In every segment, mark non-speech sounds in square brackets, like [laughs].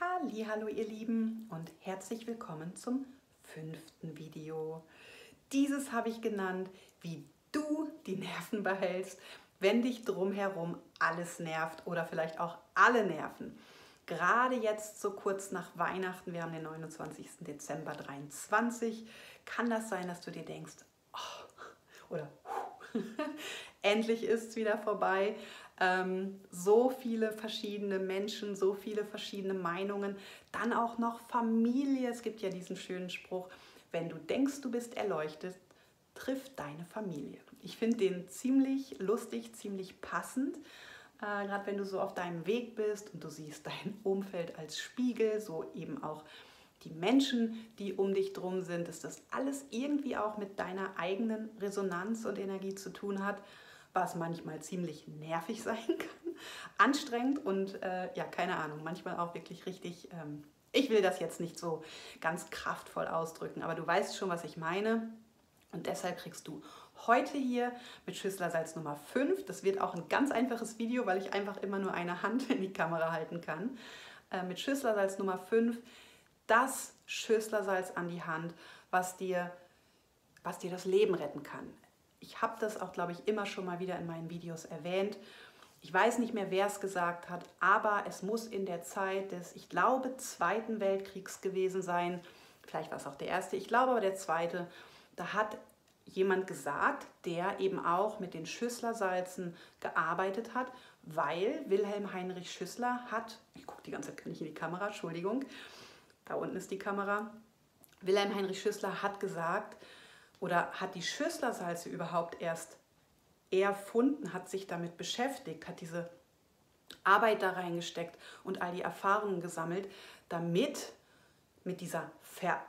Hallo ihr Lieben und herzlich willkommen zum fünften Video. Dieses habe ich genannt, wie du die Nerven behältst, wenn dich drumherum alles nervt oder vielleicht auch alle Nerven. Gerade jetzt so kurz nach Weihnachten, wir haben den 29. Dezember 23, kann das sein, dass du dir denkst, oh, oder [laughs] endlich ist es wieder vorbei ähm, so viele verschiedene Menschen, so viele verschiedene Meinungen, dann auch noch Familie. Es gibt ja diesen schönen Spruch, wenn du denkst, du bist erleuchtet, trifft deine Familie. Ich finde den ziemlich lustig, ziemlich passend. Äh, Gerade wenn du so auf deinem Weg bist und du siehst dein Umfeld als Spiegel, so eben auch die Menschen, die um dich drum sind, dass das alles irgendwie auch mit deiner eigenen Resonanz und Energie zu tun hat was manchmal ziemlich nervig [laughs] sein kann, anstrengend und äh, ja, keine Ahnung, manchmal auch wirklich richtig, ähm, ich will das jetzt nicht so ganz kraftvoll ausdrücken, aber du weißt schon, was ich meine. Und deshalb kriegst du heute hier mit Schüsslersalz Nummer 5, das wird auch ein ganz einfaches Video, weil ich einfach immer nur eine Hand in die Kamera halten kann, äh, mit Schüsslersalz Nummer 5 das Schüsslersalz an die Hand, was dir, was dir das Leben retten kann ich habe das auch, glaube ich, immer schon mal wieder in meinen Videos erwähnt. Ich weiß nicht mehr, wer es gesagt hat, aber es muss in der Zeit des, ich glaube, Zweiten Weltkriegs gewesen sein. Vielleicht war es auch der erste, ich glaube aber der zweite. Da hat jemand gesagt, der eben auch mit den Schüsslersalzen gearbeitet hat, weil Wilhelm Heinrich Schüssler hat, ich gucke die ganze Zeit nicht in die Kamera, Entschuldigung, da unten ist die Kamera. Wilhelm Heinrich Schüssler hat gesagt, oder hat die Schüsslersalze überhaupt erst erfunden, hat sich damit beschäftigt, hat diese Arbeit da reingesteckt und all die Erfahrungen gesammelt, damit mit dieser ver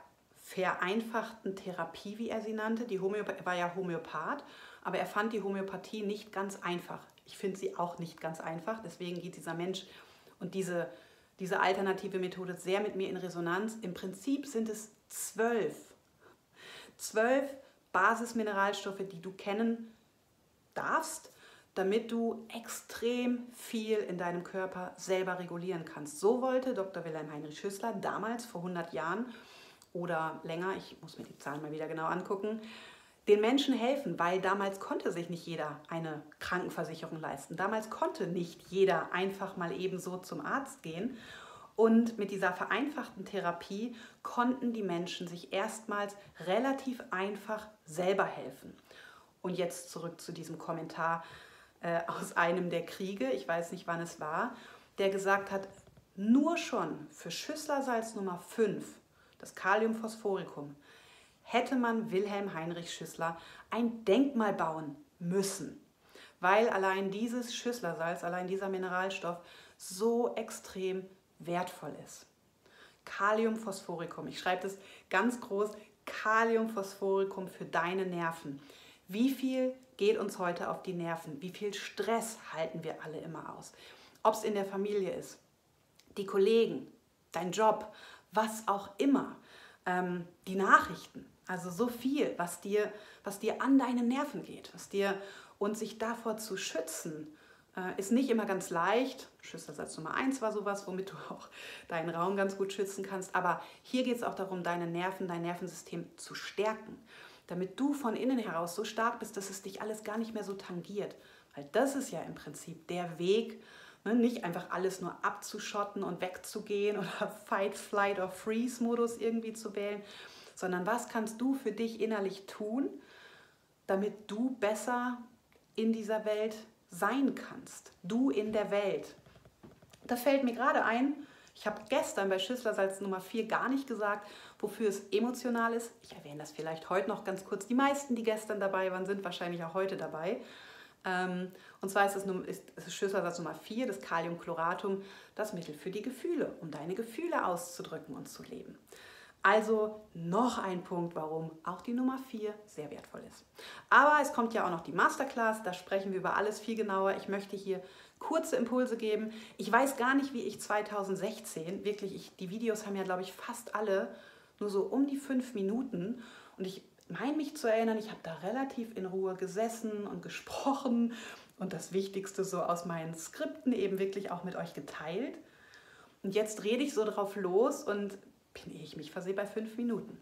vereinfachten Therapie, wie er sie nannte, die Homöopathie, er war ja Homöopath, aber er fand die Homöopathie nicht ganz einfach. Ich finde sie auch nicht ganz einfach, deswegen geht dieser Mensch und diese, diese alternative Methode sehr mit mir in Resonanz. Im Prinzip sind es zwölf zwölf Basismineralstoffe, die du kennen darfst, damit du extrem viel in deinem Körper selber regulieren kannst. So wollte Dr. Wilhelm Heinrich Schüssler damals vor 100 Jahren oder länger, ich muss mir die Zahlen mal wieder genau angucken, den Menschen helfen, weil damals konnte sich nicht jeder eine Krankenversicherung leisten. Damals konnte nicht jeder einfach mal eben so zum Arzt gehen und mit dieser vereinfachten Therapie konnten die Menschen sich erstmals relativ einfach selber helfen. Und jetzt zurück zu diesem Kommentar äh, aus einem der Kriege, ich weiß nicht wann es war, der gesagt hat, nur schon für Schüsslersalz Nummer 5, das Kaliumphosphoricum, hätte man Wilhelm Heinrich Schüssler ein Denkmal bauen müssen, weil allein dieses Schüsslersalz, allein dieser Mineralstoff so extrem wertvoll ist. Kaliumphosphoricum. Ich schreibe das ganz groß. Kaliumphosphoricum für deine Nerven. Wie viel geht uns heute auf die Nerven? Wie viel Stress halten wir alle immer aus? Ob es in der Familie ist, die Kollegen, dein Job, was auch immer, ähm, die Nachrichten. Also so viel, was dir, was dir an deine Nerven geht, was dir und sich davor zu schützen ist nicht immer ganz leicht. Schüsselsatz Nummer 1 war sowas, womit du auch deinen Raum ganz gut schützen kannst. Aber hier geht es auch darum, deine Nerven, dein Nervensystem zu stärken, damit du von innen heraus so stark bist, dass es dich alles gar nicht mehr so tangiert. Weil das ist ja im Prinzip der Weg, ne? nicht einfach alles nur abzuschotten und wegzugehen [laughs] oder Fight, Flight oder Freeze-Modus irgendwie zu wählen, sondern was kannst du für dich innerlich tun, damit du besser in dieser Welt sein kannst. Du in der Welt. Da fällt mir gerade ein, ich habe gestern bei Schüsslersalz Nummer 4 gar nicht gesagt, wofür es emotional ist. Ich erwähne das vielleicht heute noch ganz kurz. Die meisten, die gestern dabei waren, sind wahrscheinlich auch heute dabei. Ähm, und zwar ist es, ist Schüsslersatz Nummer 4, das Kaliumchloratum, das Mittel für die Gefühle, um deine Gefühle auszudrücken und zu leben. Also noch ein Punkt, warum auch die Nummer 4 sehr wertvoll ist. Aber es kommt ja auch noch die Masterclass, da sprechen wir über alles viel genauer. Ich möchte hier kurze Impulse geben. Ich weiß gar nicht, wie ich 2016, wirklich, ich, die Videos haben ja, glaube ich, fast alle nur so um die fünf Minuten. Und ich meine mich zu erinnern, ich habe da relativ in Ruhe gesessen und gesprochen und das Wichtigste so aus meinen Skripten eben wirklich auch mit euch geteilt. Und jetzt rede ich so drauf los und bin ich mich versehe bei fünf Minuten.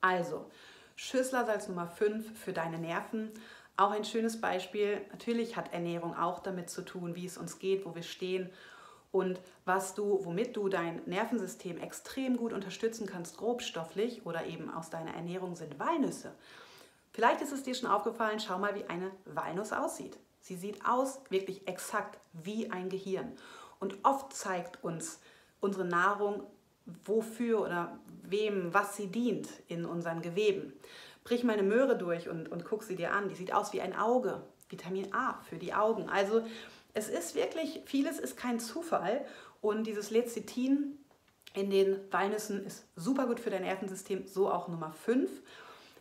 Also, Schüsslersalz Nummer 5 für deine Nerven. Auch ein schönes Beispiel. Natürlich hat Ernährung auch damit zu tun, wie es uns geht, wo wir stehen und was du, womit du dein Nervensystem extrem gut unterstützen kannst, grobstofflich oder eben aus deiner Ernährung sind Walnüsse. Vielleicht ist es dir schon aufgefallen, schau mal, wie eine Walnuss aussieht. Sie sieht aus wirklich exakt wie ein Gehirn. Und oft zeigt uns unsere Nahrung, wofür oder wem, was sie dient in unseren Geweben. Brich mal eine Möhre durch und, und guck sie dir an. Die sieht aus wie ein Auge. Vitamin A für die Augen. Also es ist wirklich, vieles ist kein Zufall. Und dieses Lecithin in den Walnüssen ist super gut für dein Nervensystem, so auch Nummer 5.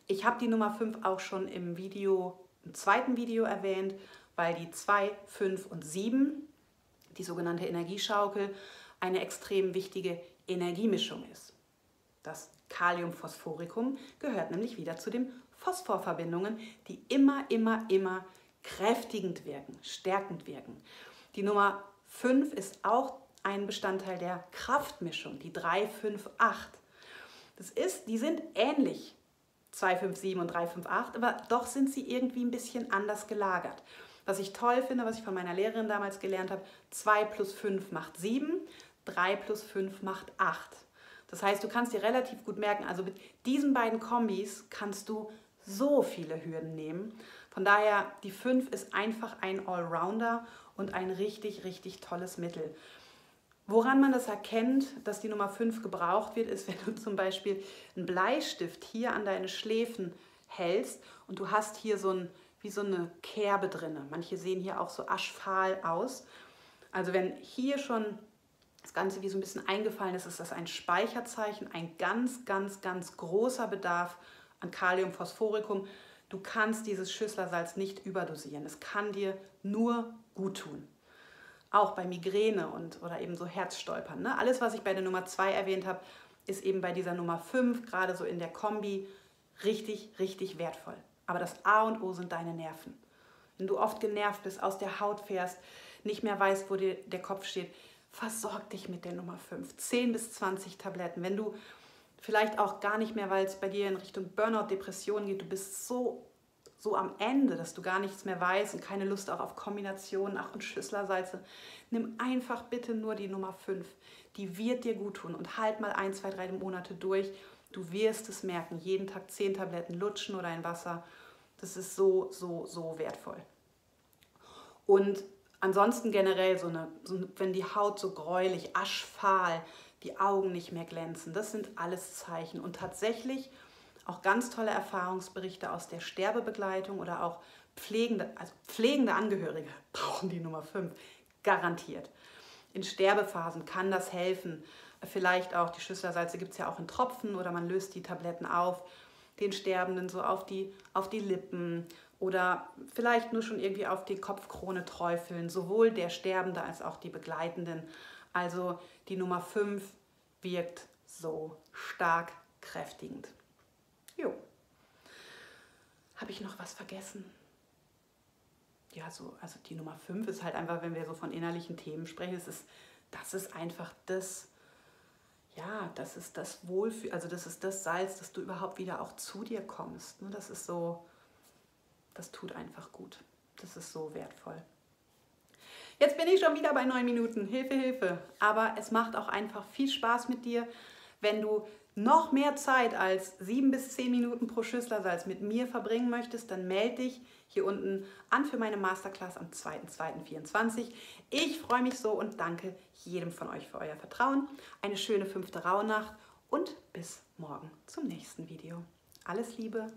Ich habe die Nummer 5 auch schon im Video, im zweiten Video erwähnt, weil die 2, 5 und 7 die sogenannte Energieschaukel, eine extrem wichtige Energiemischung ist. Das Kaliumphosphoricum gehört nämlich wieder zu den Phosphorverbindungen, die immer, immer, immer kräftigend wirken, stärkend wirken. Die Nummer 5 ist auch ein Bestandteil der Kraftmischung, die 3, 5, 8. Das ist, die sind ähnlich, 2, 5, 7 und 3, 5, 8, aber doch sind sie irgendwie ein bisschen anders gelagert. Was ich toll finde, was ich von meiner Lehrerin damals gelernt habe, 2 plus 5 macht 7, 3 plus 5 macht 8. Das heißt, du kannst dir relativ gut merken, also mit diesen beiden Kombis kannst du so viele Hürden nehmen. Von daher, die 5 ist einfach ein Allrounder und ein richtig, richtig tolles Mittel. Woran man das erkennt, dass die Nummer 5 gebraucht wird, ist, [laughs] wenn du zum Beispiel einen Bleistift hier an deine Schläfen hältst und du hast hier so ein wie so eine Kerbe drin. Manche sehen hier auch so aschfahl aus. Also wenn hier schon das Ganze wie so ein bisschen eingefallen ist, ist das ein Speicherzeichen, ein ganz, ganz, ganz großer Bedarf an Kalium, Phosphoricum. Du kannst dieses Schüsslersalz nicht überdosieren. Es kann dir nur gut tun. Auch bei Migräne und, oder eben so Herzstolpern. Ne? Alles, was ich bei der Nummer 2 erwähnt habe, ist eben bei dieser Nummer 5, gerade so in der Kombi, richtig, richtig wertvoll. Aber das A und O sind deine Nerven. Wenn du oft genervt bist, aus der Haut fährst, nicht mehr weißt, wo dir der Kopf steht, versorg dich mit der Nummer 5. 10 bis 20 Tabletten. Wenn du vielleicht auch gar nicht mehr, weil es bei dir in Richtung Burnout, Depression geht, du bist so, so am Ende, dass du gar nichts mehr weißt und keine Lust auch auf Kombinationen, ach und Schüsslersalze, nimm einfach bitte nur die Nummer 5. Die wird dir gut tun und halt mal ein, zwei, drei Monate durch. Du wirst es merken, jeden Tag 10 Tabletten lutschen oder ein Wasser das ist so, so, so wertvoll. Und ansonsten generell, so eine, so wenn die Haut so gräulich, aschfahl, die Augen nicht mehr glänzen, das sind alles Zeichen. Und tatsächlich auch ganz tolle Erfahrungsberichte aus der Sterbebegleitung oder auch pflegende, also pflegende Angehörige [laughs] brauchen die Nummer 5, garantiert. In Sterbephasen kann das helfen. Vielleicht auch die Schüsslersalze gibt es ja auch in Tropfen oder man löst die Tabletten auf den Sterbenden so auf die, auf die Lippen oder vielleicht nur schon irgendwie auf die Kopfkrone träufeln, sowohl der Sterbende als auch die Begleitenden. Also die Nummer 5 wirkt so stark kräftigend. Jo. Habe ich noch was vergessen? Ja, so, also die Nummer 5 ist halt einfach, wenn wir so von innerlichen Themen sprechen, das ist, das ist einfach das, ja, das ist das Wohlfühl, also das ist das Salz, dass du überhaupt wieder auch zu dir kommst. Ne? Das ist so, das tut einfach gut. Das ist so wertvoll. Jetzt bin ich schon wieder bei neun Minuten. Hilfe, Hilfe. Aber es macht auch einfach viel Spaß mit dir, wenn du noch mehr Zeit als sieben bis zehn Minuten pro Schüsslersalz mit mir verbringen möchtest, dann melde dich hier unten an für meine Masterclass am 2.2.24. Ich freue mich so und danke jedem von euch für euer Vertrauen. Eine schöne fünfte Rauhnacht und bis morgen zum nächsten Video. Alles Liebe!